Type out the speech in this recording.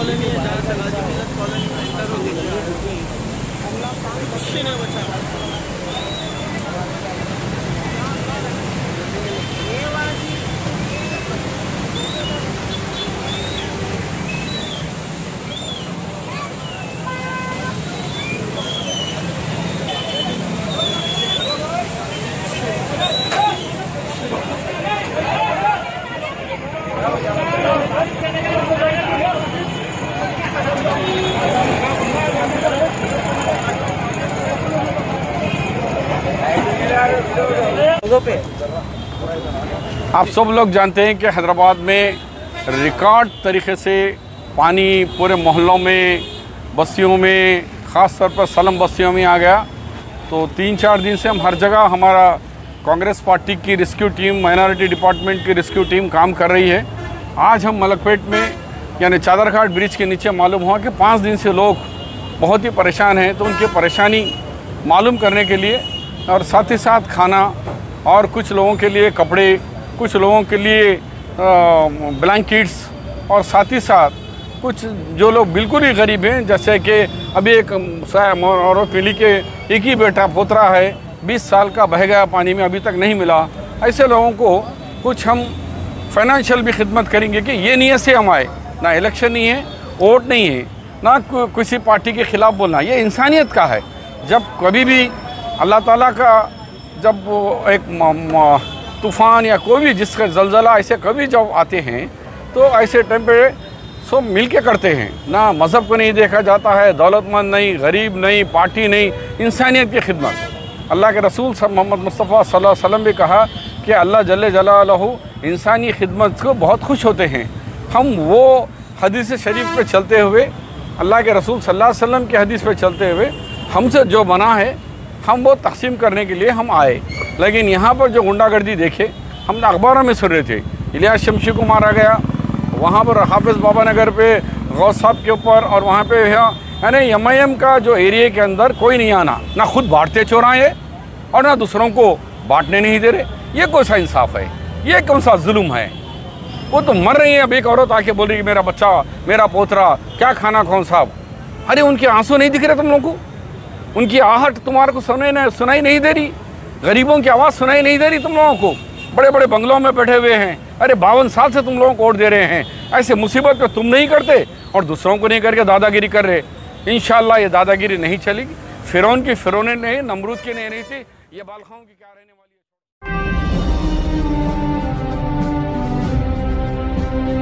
Colony है जहाँ से गाजी मिलत कॉलोनी में होती है। कुछ भी नहीं बचा आप सब लोग जानते हैं कि हैदराबाद में रिकॉर्ड तरीके से पानी पूरे मोहल्लों में, बस्तियों में, ख़ास तौर पर सलम बस्तियों में आ गया। तो तीन चार दिन से हम हर जगह हमारा कांग्रेस पार्टी की रेस्क्यू टीम, माइनॉरिटी डिपार्टमेंट की रेस्क्यू टीम काम कर रही है। आज हम मलकपेट में, यानी चादरघाट ब्रिज के नीचे मालूम हुआ कि पाँच दिन से लोग बहुत ही परेशान हैं। तो उनकी परेशानी मालूम करने के लिए और साथ ही साथ खाना और कुछ लोगों के लिए कपड़े, कुछ लोगों के लिए ब्लैंकेट्स और साथ ही साथ कुछ जो लोग बिल्कुल ही गरीब हैं, जैसे कि अभी एक और पीढ़ी के एक ही बेटा पोतरा है 20 साल का बह गया पानी में, अभी तक नहीं मिला। ऐसे लोगों को कुछ हम फाइनेंशियल भी खिदमत करेंगे कि ये नीयत से हम आए। ना इलेक्शन नहीं है, वोट नहीं है, ना किसी पार्टी के ख़िलाफ़ बोलना। ये इंसानियत का है। जब कभी भी अल्लाह ताला का जब एक तूफ़ान या कोई भी जिसका जलजला ऐसे कभी जब आते हैं तो ऐसे टाइम पे सब मिल के करते हैं। ना मज़हब को नहीं देखा जाता है, दौलतमंद नहीं, गरीब नहीं, पार्टी नहीं, इंसानियत की खिदमत। अल्लाह के रसूल मोहम्मद मुस्तफ़ा सल्लल्लाहु अलैहि वसल्लम भी कहा कि अल्लाह जल्ल जलालहू इंसानी खिदमत को बहुत खुश होते हैं। हम वो हदीस शरीफ पे चलते हुए, अल्लाह के रसूल सल्लल्लाहु अलैहि वसल्लम के हदीस पे चलते हुए हमसे जो बना है हम वो तकसीम करने के लिए हम आए। लेकिन यहाँ पर जो गुंडागर्दी देखे, हम अखबारों में सुन रहे थे। इलियास शमशी को मारा गया। वहाँ पर हाफिज़ बाबा नगर पे गौ साहब के ऊपर और वहाँ पे यानी एम आई एम का जो एरिए के अंदर कोई नहीं आना। ना खुद बांटते चौराहे और ना दूसरों को बांटने नहीं दे रहे। ये कौन सा इंसाफ है? ये कौन सा जुल्म है? वो तो मर रही है। अब एक औरत आके बोल रही है मेरा बच्चा, मेरा पोतरा, क्या खाना कौन साहब? अरे उनके आँसू नहीं दिख रहे तुम लोग को? उनकी आहट तुम्हारे को सुनाई नहीं सुनाई नहीं दे रही। गरीबों की आवाज़ सुनाई नहीं दे रही तुम लोगों को। बड़े बड़े बंगलों में बैठे हुए हैं। अरे, बावन साल से तुम लोगों को वोट दे रहे हैं। ऐसे मुसीबत पर तुम नहीं करते और दूसरों को नहीं करके दादागिरी कर रहे। इन ये दादागिरी नहीं चलेगी। फिरौन की फिरौने नहीं नमरूद की नहीं रही थी। ये बालखाओं की क्या रहने वाली है?